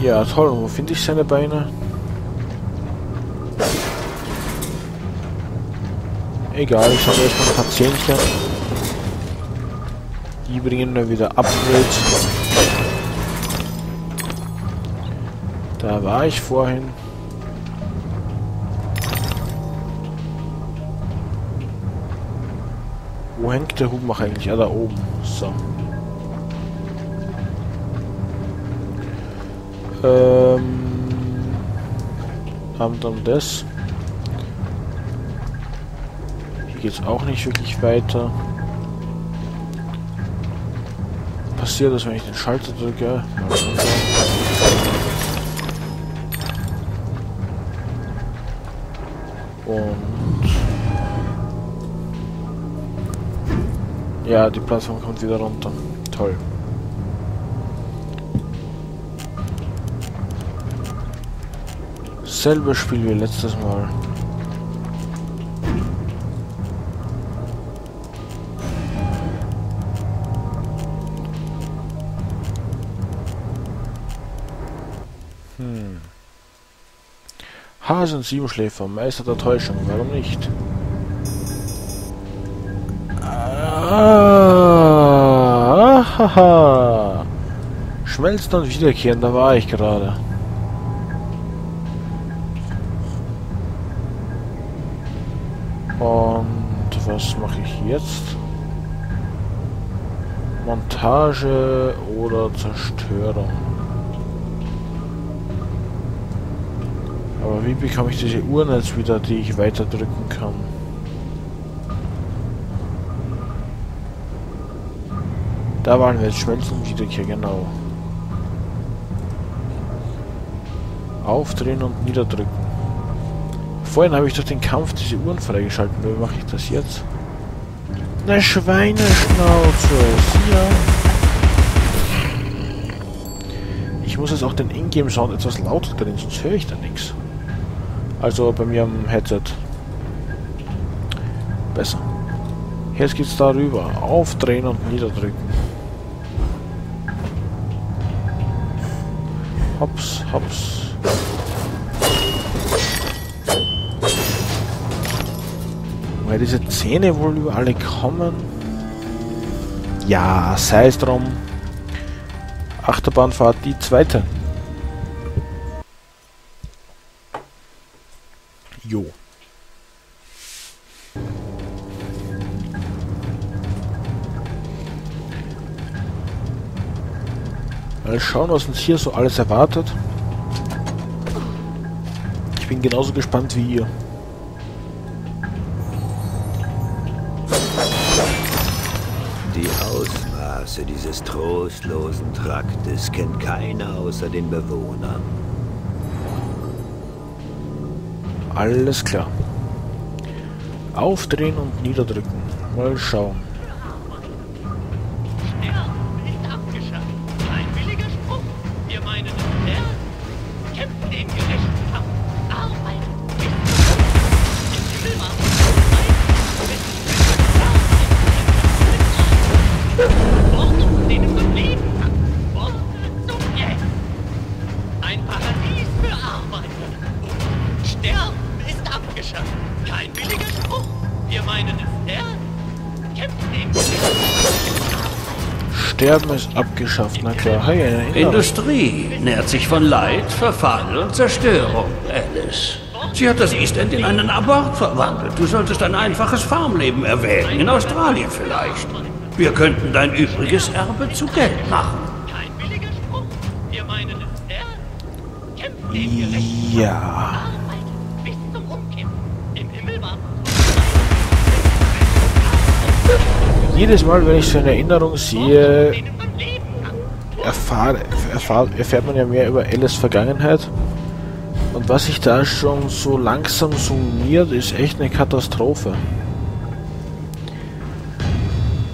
Ja, toll. Wo finde ich seine Beine? Egal, ich habe erstmal ein paar Zähnchen. Die bringen dann wieder Upgrades. Da war ich vorhin. Wo hängt der Hubmach eigentlich? Ah, da oben. So. Ähm. Haben dann das. Hier geht's auch nicht wirklich weiter. Passiert das, wenn ich den Schalter drücke? Und ja, die Plattform kommt wieder runter. Toll. Selbe Spiel wie letztes Mal. Hm. Hasen Siebenschläfer, Meister der Täuschung, warum nicht? Ah, haha. Schmelzen und wiederkehren, da war ich gerade. Was mache ich jetzt? Montage oder Zerstörung? Aber wie bekomme ich diese Uhren jetzt wieder, die ich weiter drücken kann? Da waren wir jetzt Schmelzen Wiederkehr, genau. Aufdrehen und niederdrücken. Vorhin habe ich durch den Kampf diese Uhren freigeschalten. Wie mache ich das jetzt? Eine Schweineschnauze. Ja. Ich muss jetzt auch den Ingame-Sound etwas lauter drehen, sonst höre ich da nichts. Also bei mir am Headset. Besser. Jetzt geht's darüber. Aufdrehen und niederdrücken. Hops, hops. Woher diese Zähne wohl über alle kommen? Ja, sei es drum. Achterbahnfahrt die zweite. Jo. Mal schauen, was uns hier so alles erwartet. Ich bin genauso gespannt wie ihr. Ausmaße dieses trostlosen Traktes kennt keiner außer den Bewohnern. Alles klar. Aufdrehen und niederdrücken. Mal schauen. Sterben ist abgeschafft, na klar. Hey. Industrie nährt sich von Leid, Verfall und Zerstörung, Alice. Sie hat das East End in einen Abort verwandelt. Du solltest ein einfaches Farmleben erwägen, in Australien vielleicht. Wir könnten dein übriges Erbe zu Geld machen. Kein billiger Spruch. Wir meinen es ernst. Kämpfen gerechten Ja. Jedes Mal, wenn ich so eine Erinnerung sehe, erfahr, erfahr, erfährt man ja mehr über Alice Vergangenheit. Und was sich da schon so langsam summiert, ist echt eine Katastrophe.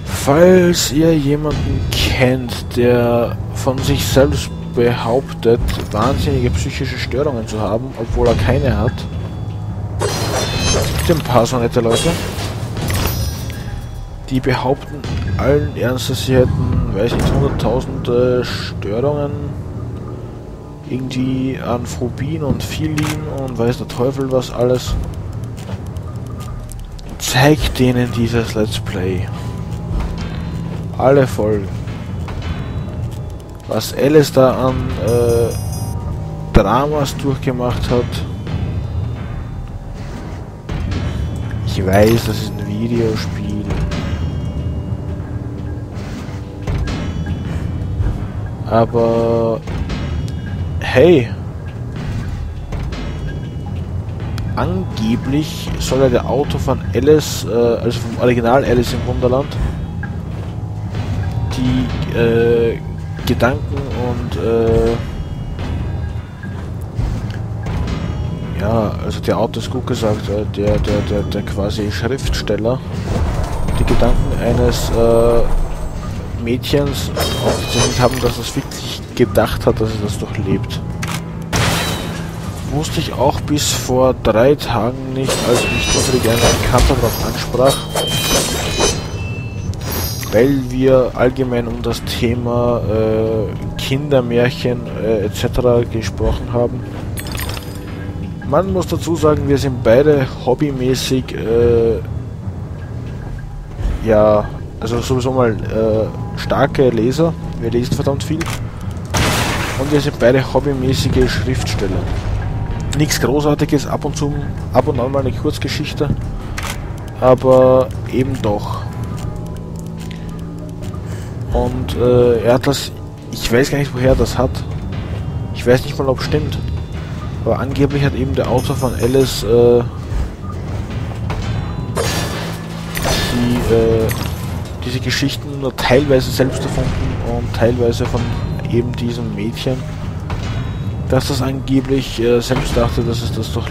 Falls ihr jemanden kennt, der von sich selbst behauptet, wahnsinnige psychische Störungen zu haben, obwohl er keine hat, es gibt ein paar so nette Leute, die behaupten allen Ernstes, sie hätten, weiß nicht, hunderttausende Störungen irgendwie an Phobien und Filin und weiß der Teufel was alles. Zeigt denen dieses Let's Play. Alle Folgen. Was Alice da an äh, Dramas durchgemacht hat. Ich weiß, das ist ein Videospiel. Aber hey, angeblich soll ja der Auto von Alice, äh, also vom Original Alice im Wunderland, die äh, Gedanken und äh, ja, also der Autor ist gut gesagt, äh, der, der, der, der quasi Schriftsteller, die Gedanken eines äh, Mädchens aufgezeichnet haben, dass es wirklich gedacht hat, dass es das durchlebt. Wusste ich auch bis vor drei Tagen nicht, als mich zufällig ein Bekannter darauf ansprach, weil wir allgemein um das Thema äh, Kindermärchen äh, etc. gesprochen haben. Man muss dazu sagen, wir sind beide hobbymäßig äh, ja, also sowieso mal äh, starke Leser. Wir lesen verdammt viel. Und wir sind beide hobbymäßige Schriftsteller. Nichts Großartiges, ab und zu, ab und an mal eine Kurzgeschichte. Aber eben doch. Und äh, er hat das, ich weiß gar nicht woher er das hat. Ich weiß nicht mal ob es stimmt. Aber angeblich hat eben der Autor von Alice äh, die, äh, diese Geschichten nur teilweise selbst erfunden und teilweise von eben diesem Mädchen, dass das angeblich äh, selbst dachte, dass es das doch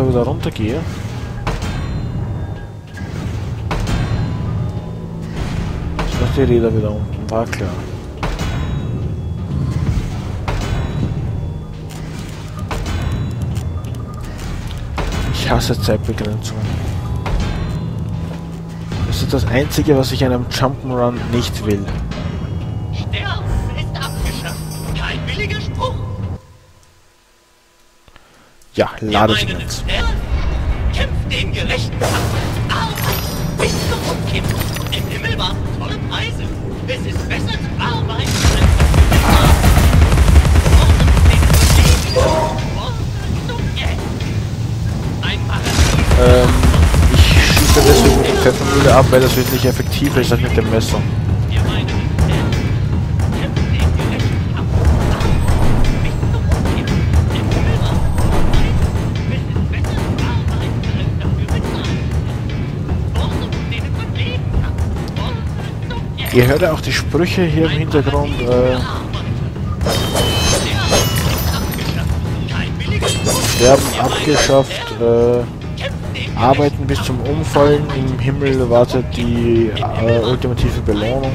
Ich aber wieder runtergehe. Ist die Räder wieder unten, war klar. Ich hasse Zeitbegrenzungen. Das ist das Einzige, was ich in einem Jump'n'Run nicht will. Ja, lade sie jetzt. Kämpft den gerechten Kampf. Arbeit bis zum Umkippen. Im Himmel warten tolle Preise. Es ist besser zu arbeiten als. Ähm, ich schieße deswegen die Pfeffermühle ab, weil das wesentlich effektiver ist als mit dem Messer. Ihr hört ja auch die Sprüche hier im Hintergrund. Äh, Sterben abgeschafft, äh, Arbeiten bis zum Umfallen. Im Himmel wartet die äh, ultimative Belohnung.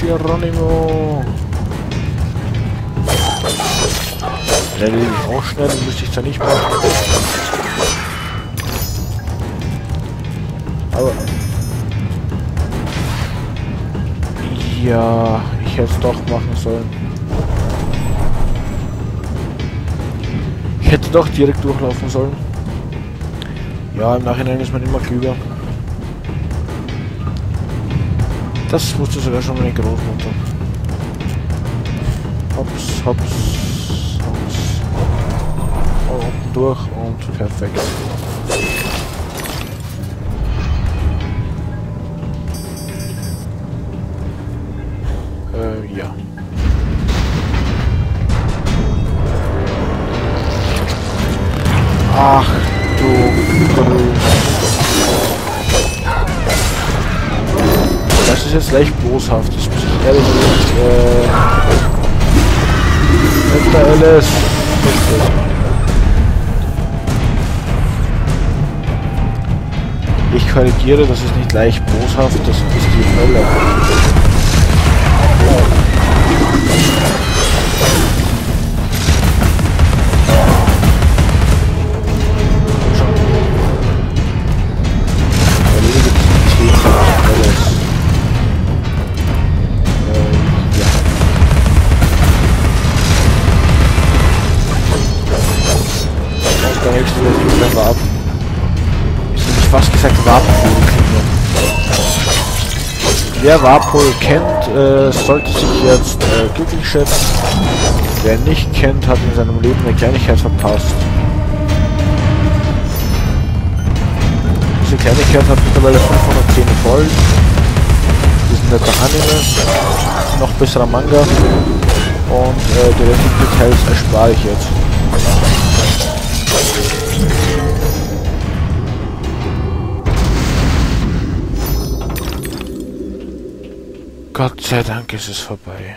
Geronimo! Erledige ich auch schnell, müsste ich zwar nicht machen. Aber... Ja, ich hätte es doch machen sollen. Ich hätte doch direkt durchlaufen sollen. Ja, im Nachhinein ist man immer klüger. Das wusste sogar schon meine Großmutter. Hops, hops. Durch und perfekt. Äh, ja. Ach du. Das ist jetzt leicht boshaft, das muss ich ehrlich nicht. Äh, Mr. Alice. Ich korrigiere, das ist nicht leicht boshaft, das ist die Hölle. Fast gesagt Warpol-Kinder. Wer Warpol kennt, äh, sollte sich jetzt äh, glücklich schätzen. Wer nicht kennt, hat in seinem Leben eine Kleinigkeit verpasst. Diese Kleinigkeit hat mittlerweile 510 Folgen. Das ist ein netter Anime, noch besserer Manga und äh, die restlichen Details erspare ich jetzt. Gott sei Dank ist es vorbei.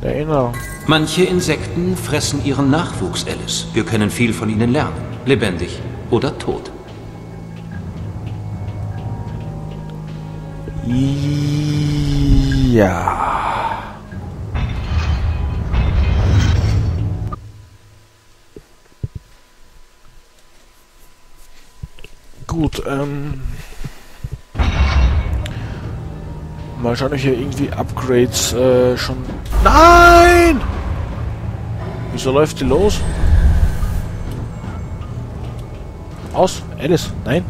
Erinnerung. Manche Insekten fressen ihren Nachwuchs, Alice. Wir können viel von ihnen lernen. Lebendig oder tot. Ja. Gut, ähm. Mal schauen, ob ich hier irgendwie Upgrades äh, schon. Nein! Wieso läuft die los? Aus? Alice? Nein?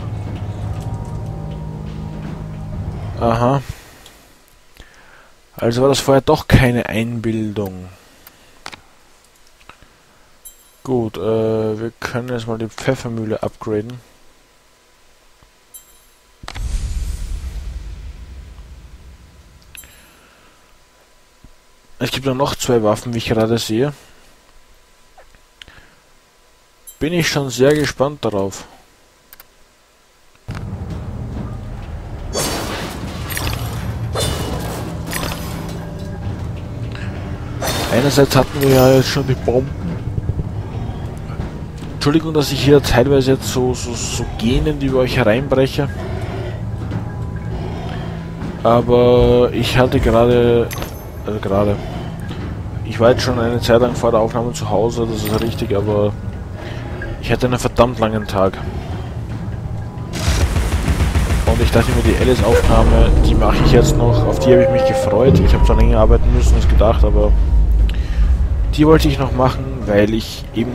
Aha. Also war das vorher doch keine Einbildung. Gut, äh, wir können jetzt mal die Pfeffermühle upgraden. Es gibt noch zwei Waffen, wie ich gerade sehe. Bin ich schon sehr gespannt darauf. Einerseits hatten wir ja jetzt schon die Bomben. Entschuldigung, dass ich hier teilweise jetzt so, so, so gähnend über euch hereinbreche. Aber ich hatte gerade, also gerade, ich war jetzt schon eine Zeit lang vor der Aufnahme zu Hause, das ist richtig, aber ich hatte einen verdammt langen Tag. Und ich dachte mir, die Alice-Aufnahme, die mache ich jetzt noch, auf die habe ich mich gefreut. Ich habe zwar länger arbeiten müssen als gedacht, aber die wollte ich noch machen, weil ich eben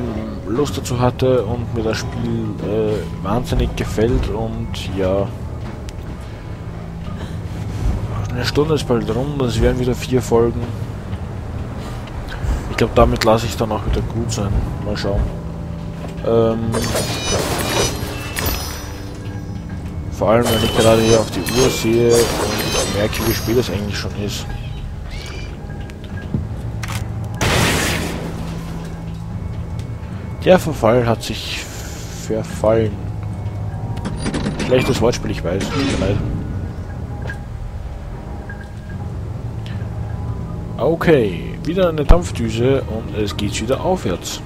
Lust dazu hatte und mir das Spiel äh, wahnsinnig gefällt und ja. Eine Stunde ist bald rum, das wären wieder vier Folgen. Ich glaube, damit lasse ich dann auch wieder gut sein. Mal schauen. Ähm, vor allem, wenn ich gerade hier auf die Uhr sehe und merke, wie spät es eigentlich schon ist. Der Verfall hat sich verfallen. Schlechtes Wortspiel, ich weiß. Tut mir leid. Okay, wieder eine Dampfdüse und es geht wieder aufwärts.